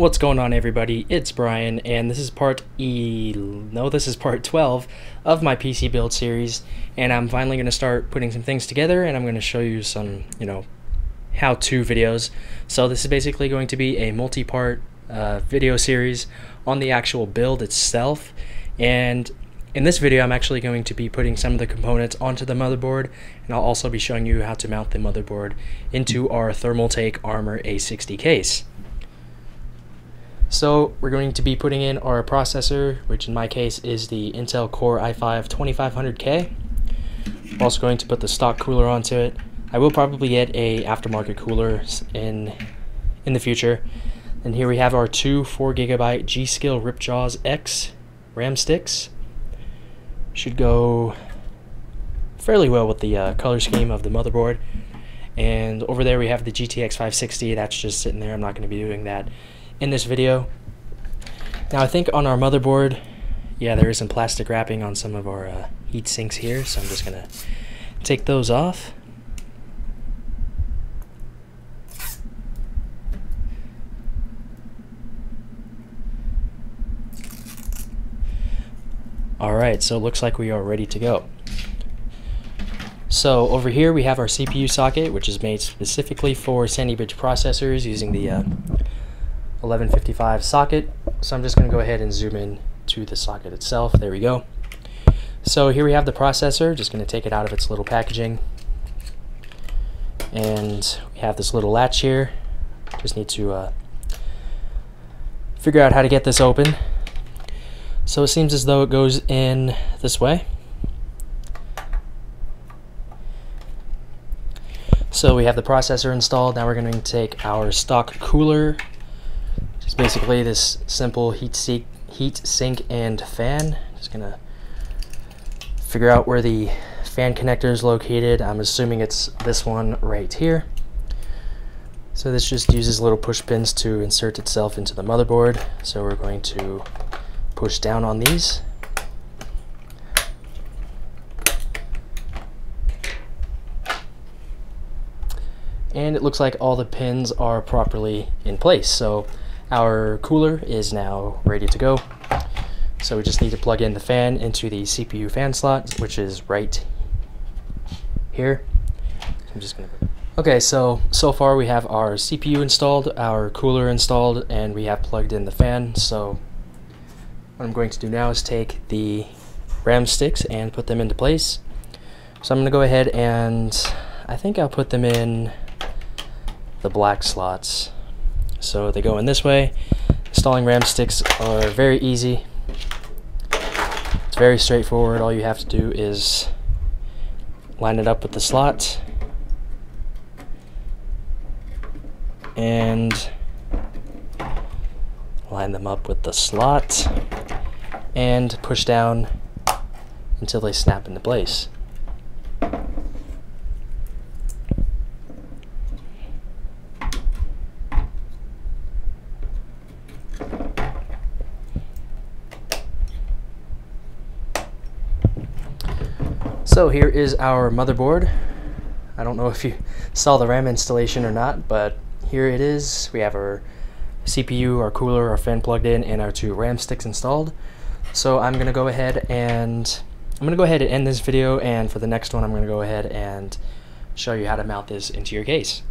What's going on everybody? It's Brian and this is part E no this is part 12 of my PC build series and I'm finally going to start putting some things together and I'm going to show you some, you know, how-to videos. So this is basically going to be a multi-part uh, video series on the actual build itself and in this video I'm actually going to be putting some of the components onto the motherboard and I'll also be showing you how to mount the motherboard into our Thermaltake Armor A60 case. So we're going to be putting in our processor, which in my case is the Intel Core i5 2500K. I'm also going to put the stock cooler onto it. I will probably get a aftermarket cooler in in the future. And here we have our two 4GB Skill Ripjaws X RAM sticks. Should go fairly well with the uh, color scheme of the motherboard. And over there we have the GTX 560, that's just sitting there, I'm not going to be doing that in this video. Now I think on our motherboard, yeah, there is some plastic wrapping on some of our uh, heat sinks here, so I'm just gonna take those off. Alright, so it looks like we are ready to go. So over here we have our CPU socket, which is made specifically for Sandy Bridge processors using the uh, 1155 socket. So I'm just going to go ahead and zoom in to the socket itself. There we go. So here we have the processor. Just going to take it out of its little packaging. And we have this little latch here. Just need to uh, figure out how to get this open. So it seems as though it goes in this way. So we have the processor installed. Now we're going to take our stock cooler it's basically this simple heat sink, heat sink and fan. Just gonna figure out where the fan connector is located. I'm assuming it's this one right here. So this just uses little push pins to insert itself into the motherboard. So we're going to push down on these. And it looks like all the pins are properly in place. So our cooler is now ready to go. So we just need to plug in the fan into the CPU fan slot, which is right here. I'm just gonna. Okay, so so far we have our CPU installed, our cooler installed, and we have plugged in the fan. So what I'm going to do now is take the RAM sticks and put them into place. So I'm gonna go ahead and I think I'll put them in the black slots. So they go in this way. Installing RAM sticks are very easy. It's very straightforward. All you have to do is line it up with the slot and line them up with the slot and push down until they snap into place. So here is our motherboard. I don't know if you saw the RAM installation or not, but here it is. We have our CPU, our cooler, our fan plugged in, and our two RAM sticks installed. So I'm gonna go ahead and I'm gonna go ahead and end this video, and for the next one, I'm gonna go ahead and show you how to mount this into your case.